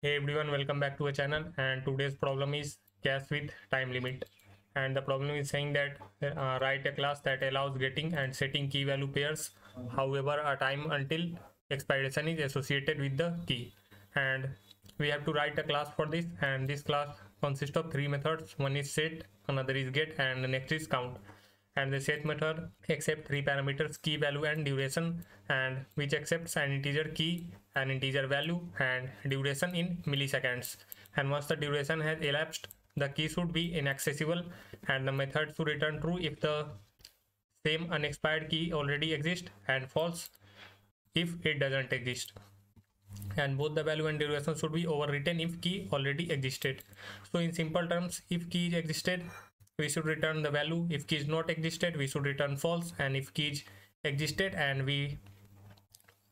Hey everyone, welcome back to our channel. And today's problem is cache with time limit. And the problem is saying that uh, write a class that allows getting and setting key value pairs. However a time until expiration is associated with the key. And we have to write a class for this. And this class consists of three methods. One is set another is get and the next is count and the set method accepts three parameters key value and duration. And which accepts an integer key an integer value and duration in milliseconds. And once the duration has elapsed the key should be inaccessible. And the method should return true if the same unexpired key already exists and false if it doesn't exist. And both the value and duration should be overwritten if key already existed. So in simple terms if key existed we should return the value. If key is not existed we should return false. And if key is existed and we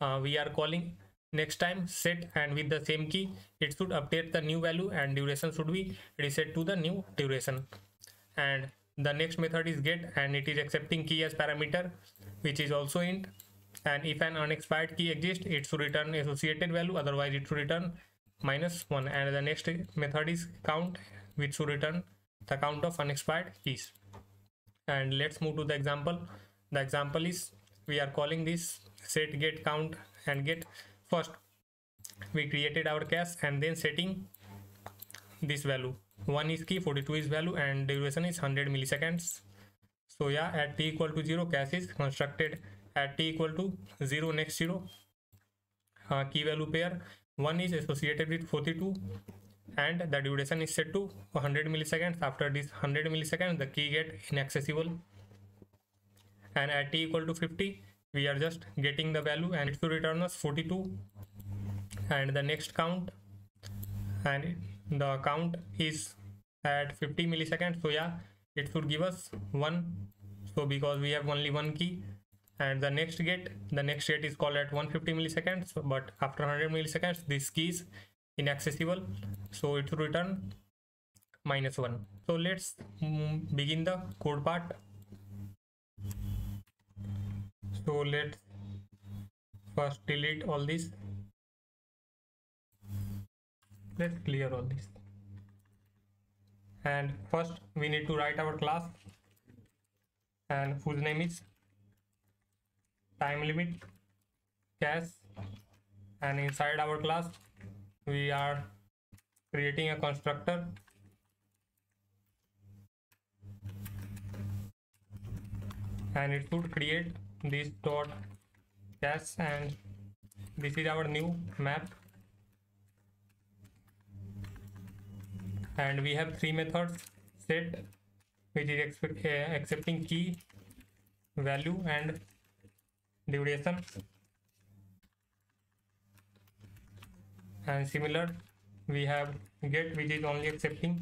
uh, we are calling next time set and with the same key it should update the new value and duration should be reset to the new duration. And the next method is get and it is accepting key as parameter which is also int. And if an unexpired key exists it should return associated value. Otherwise it should return minus 1 and the next method is count which should return the count of unexpired keys. And let's move to the example. The example is we are calling this set get count and get first. We created our cache and then setting this value. One is key 42 is value and duration is 100 milliseconds. So yeah at t equal to 0 cache is constructed. At t equal to 0 next 0 uh, key value pair. One is associated with 42 and the duration is set to 100 milliseconds. After this 100 milliseconds the key get inaccessible. And at t equal to 50 we are just getting the value and it will return us 42 and the next count and the count is at 50 milliseconds. So yeah it should give us one. So because we have only one key and the next get the next get is called at 150 milliseconds. But after 100 milliseconds this key is inaccessible. So it will return minus one. So let's mm, begin the code part. So let's first delete all this let's clear all this and first we need to write our class. And whose name is time limit cache and inside our class we are creating a constructor. And it should create this dot cache and this is our new map. And we have three methods set which is uh, accepting key value and duration and similar we have get which is only accepting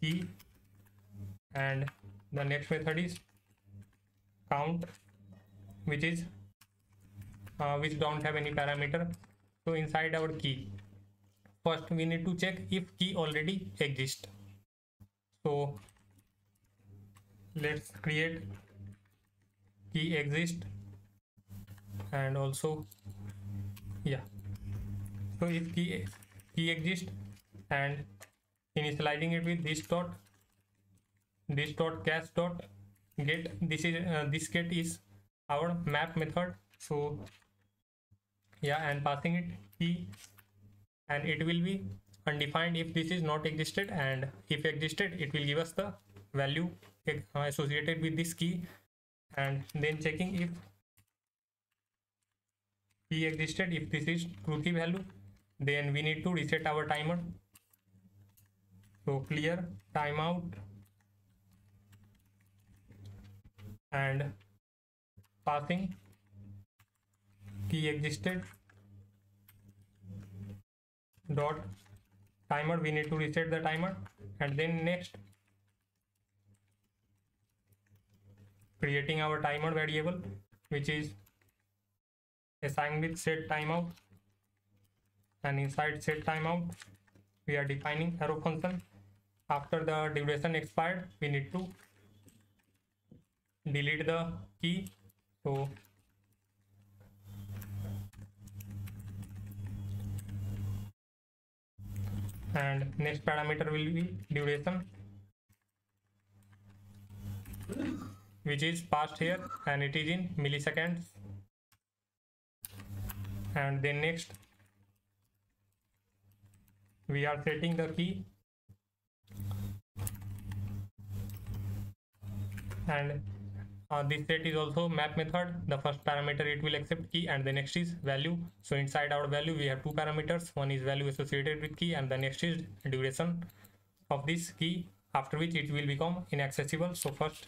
key and the next method is count which is uh, which don't have any parameter. So inside our key first we need to check if key already exists so let's create key exist. And also yeah so if key key exists and initializing it with this dot this dot cache dot get this is uh, this get is our map method. So yeah and passing it key and it will be undefined if this is not existed. And if existed it will give us the value associated with this key. And then checking if key existed if this is true key value then we need to reset our timer. So clear timeout and passing. Key existed. Dot. Timer we need to reset the timer. And then next. Creating our timer variable which is assigned with set timeout and inside set timeout we are defining arrow function. After the duration expired we need to delete the key. So and next parameter will be duration which is passed here and it is in milliseconds. And then next we are setting the key. And uh, this set is also map method. The first parameter it will accept key and the next is value. So inside our value we have two parameters. One is value associated with key and the next is duration of this key after which it will become inaccessible. So first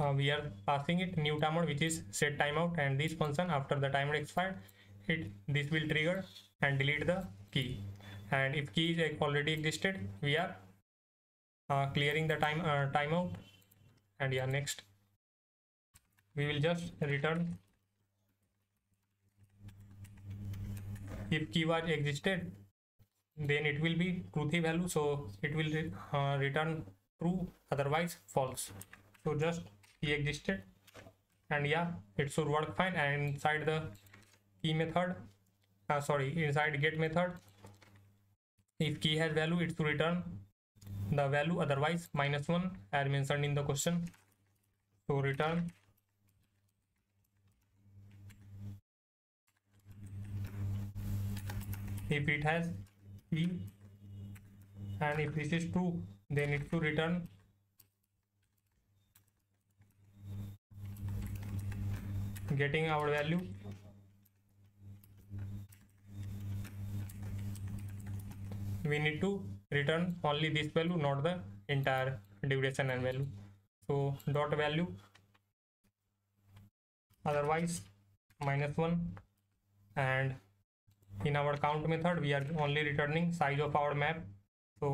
uh, we are passing it new timeout which is set timeout and this function after the timeout expired it this will trigger and delete the key. And if key is already existed we are uh, clearing the time uh, timeout and yeah next we will just return. If key was existed then it will be truthy value so it will uh, return true otherwise false. So just key existed and yeah it should work fine and inside the key method uh, sorry inside get method if key has value it should return the value otherwise minus one as mentioned in the question so return if it has key and if this is true then it should return getting our value we need to return only this value not the entire duration and value so dot value otherwise minus one and in our count method we are only returning size of our map so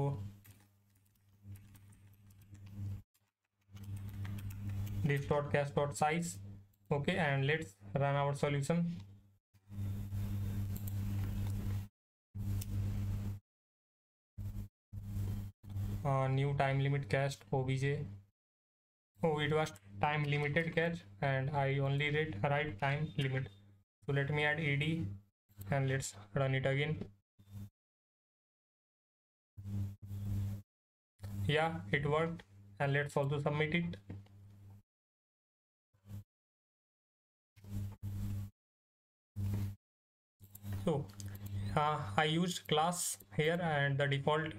this dot cast dot size okay and let's run our solution uh, new time limit cast obj oh it was time limited catch and i only read right time limit so let me add ed and let's run it again yeah it worked and let's also submit it so uh, i used class here and the default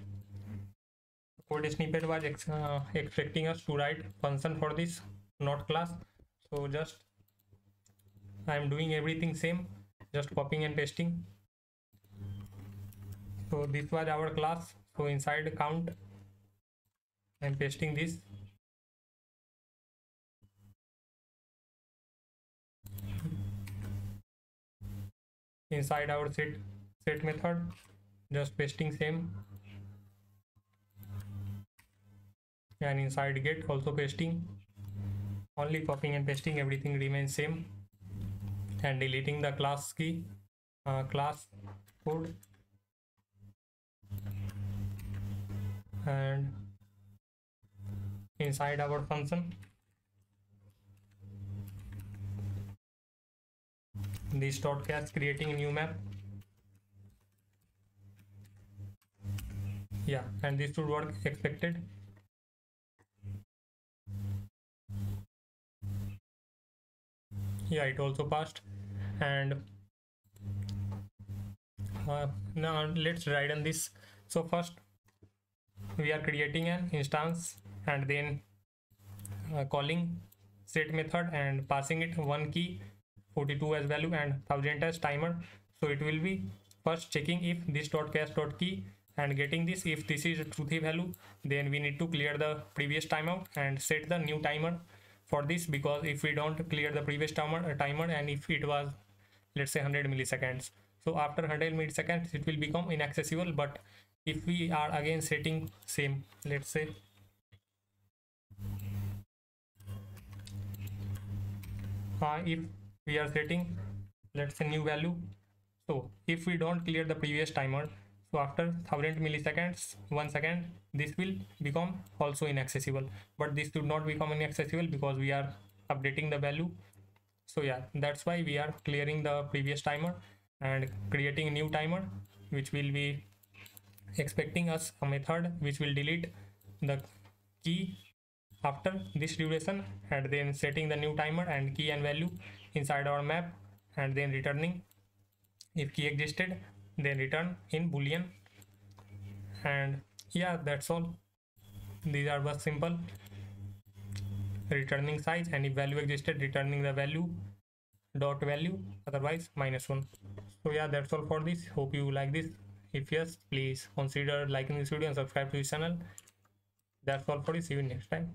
code snippet was ex uh, expecting us to write function for this not class. So just i am doing everything same just copying and pasting. So this was our class. So inside count i'm pasting this inside our set set method. Just pasting same. And inside get also pasting. Only copying and pasting everything remains same. And deleting the class key uh, class code. And inside our function this dot cache creating a new map. Yeah and this should work expected. Yeah it also passed. And uh, now let's write on this. So first we are creating an instance and then uh, calling set method and passing it one key 42 as value and 1000 as timer. So it will be first checking if this dot cache dot key and getting this. If this is a truthy value then we need to clear the previous timeout and set the new timer for this because if we don't clear the previous timer, uh, timer and if it was let's say 100 milliseconds. So after 100 milliseconds it will become inaccessible but if we are again setting same let's say uh, if we are setting let's say new value. So if we don't clear the previous timer so after 1000 milliseconds one second this will become also inaccessible. But this should not become inaccessible because we are updating the value. So yeah that's why we are clearing the previous timer and creating a new timer which will be expecting us a method which will delete the key after this duration and then setting the new timer and key and value inside our map and then returning. If key existed then return in boolean. And yeah that's all. These are was simple returning size and if value existed returning the value dot value otherwise minus one. So yeah that's all for this. Hope you like this. If yes please consider liking this video and subscribe to this channel. That's all for this. See you next time